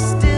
still